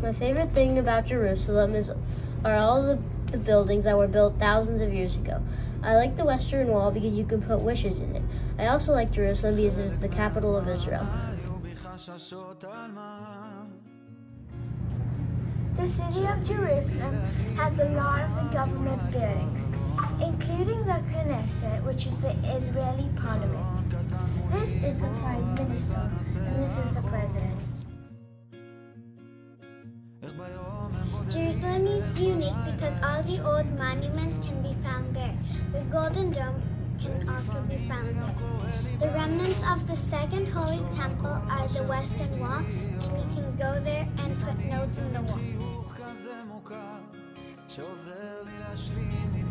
My favorite thing about Jerusalem is are all the, the buildings that were built thousands of years ago. I like the Western Wall because you can put wishes in it. I also like Jerusalem because it is the capital of Israel. The city of Jerusalem has a lot of the government buildings, including the Knesset, which is the Israeli parliament. This is the prime minister, and this is the president. Jerusalem is unique because all the old monuments can be found there. The Golden Dome can also be found there. The remnants of the Second Holy Temple are the Western Wall, and you can go there and put notes in the wall.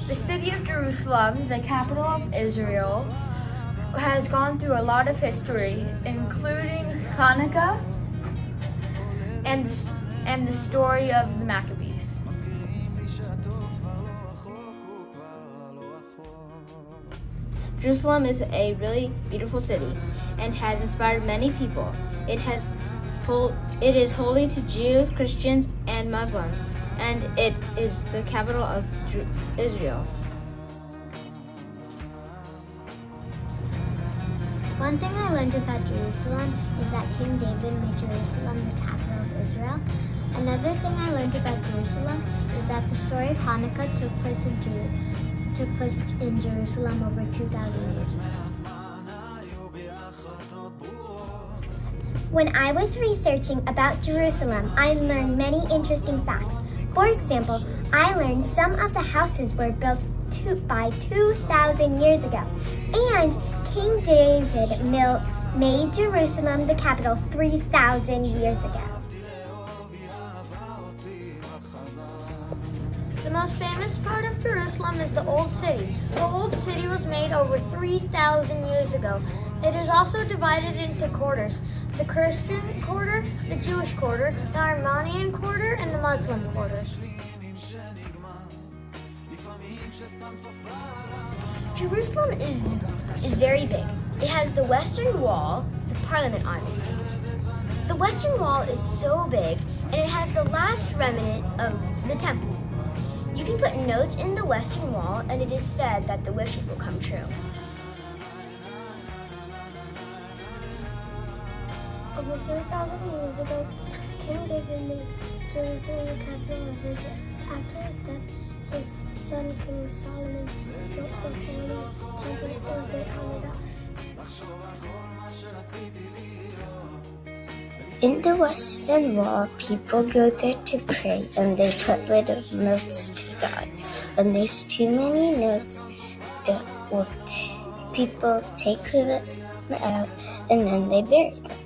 The city of Jerusalem, the capital of Israel, has gone through a lot of history, including Hanukkah and, and the story of the Maccabees. Jerusalem is a really beautiful city and has inspired many people. It has it is holy to Jews, Christians, and Muslims, and it is the capital of Israel. One thing I learned about Jerusalem is that King David made Jerusalem Jerusalem is that the story of Hanukkah took place in, took place in Jerusalem over 2,000 years ago. When I was researching about Jerusalem, I learned many interesting facts. For example, I learned some of the houses were built two, by 2,000 years ago, and King David made Jerusalem the capital 3,000 years ago. Most famous part of Jerusalem is the Old City. The Old City was made over 3,000 years ago. It is also divided into quarters the Christian quarter, the Jewish quarter, the Armenian quarter, and the Muslim quarter. Jerusalem is, is very big. It has the Western Wall, the Parliament obviously. The Western Wall is so big, and it has the last remnant of the temple. Can put notes in the Western Wall, and it is said that the wishes will come true. Over 3,000 years ago, King David made Jerusalem the capital of Israel. After his death, his son King Solomon built the holy temple of Beit Hamikdash. In the Western Wall, people go there to pray and they put little notes to God. When there's too many notes, the, people take them out and then they bury them.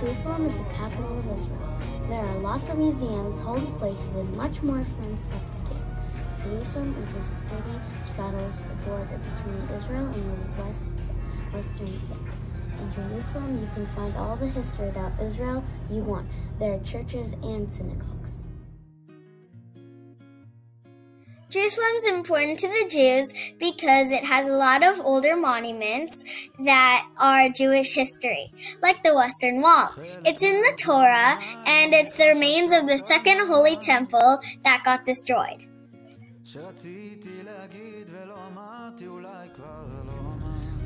Jerusalem is the capital of Israel. There are lots of museums, holy places, and much more fun stuff to. Jerusalem is a city straddles the border between Israel and the west, western faith. In Jerusalem, you can find all the history about Israel you want. There are churches and synagogues. Jerusalem is important to the Jews because it has a lot of older monuments that are Jewish history, like the Western Wall. It's in the Torah, and it's the remains of the Second Holy Temple that got destroyed.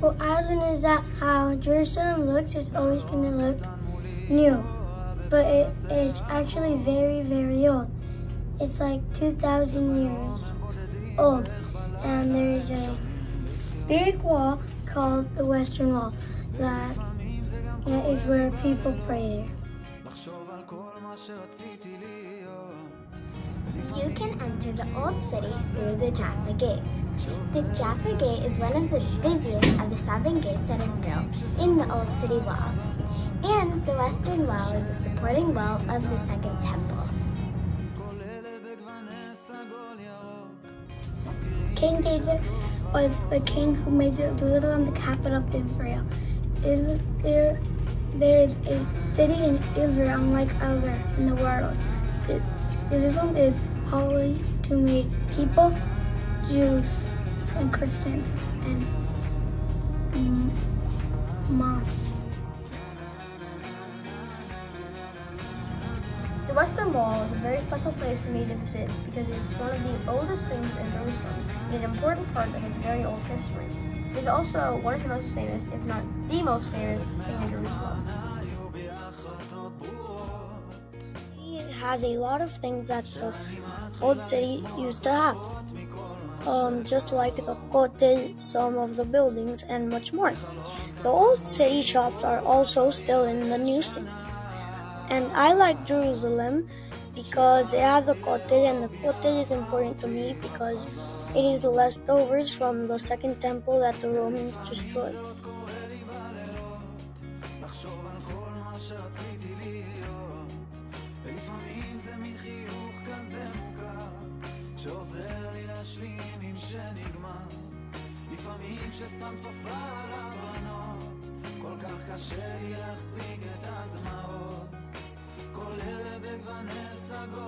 Well, I learned is that how Jerusalem looks. Is always going to look new, but it, it's actually very, very old. It's like 2,000 years old, and there is a big wall called the Western Wall that, that is where people pray. there. Enter the Old City through the Jaffa Gate. The Jaffa Gate is one of the busiest of the seven gates that are built in the Old City walls. And the Western Wall is the supporting wall of the Second Temple. King David was the king who made Jerusalem the capital of Israel. Is there, there is a city in Israel unlike other in the world. It, Jerusalem is Holly to meet people, Jews and Christians, and um. The Western Wall is a very special place for me to visit because it's one of the oldest things in Jerusalem and an important part of its very old history. It is also one of the most famous, if not the most famous, thing in Jerusalem. Has a lot of things that the old city used to have. Um, just like the kotel, some of the buildings, and much more. The old city shops are also still in the new city. And I like Jerusalem because it has a kotel, and the kotel is important to me because it is the leftovers from the second temple that the Romans destroyed. ולפעמים זה מין חיוך כזה מוכר, שעוזר לי להשלים עם שנגמר. לפעמים כשסתם צופה על הבנות, כל כך קשה לי להחזיק את הדמעות, כל אלה בגווני סגות.